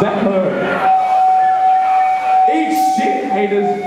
Becker. Eat shit, haters.